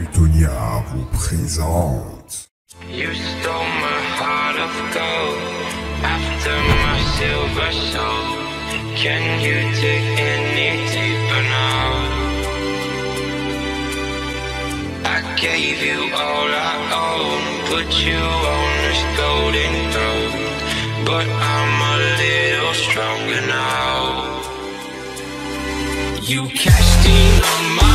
Plutonia vous présente. You stole my heart of gold after my silver soul. Can you dig any deeper now? I gave you all I own, put you on this golden throne, but I'm a little stronger now. You cashed in on my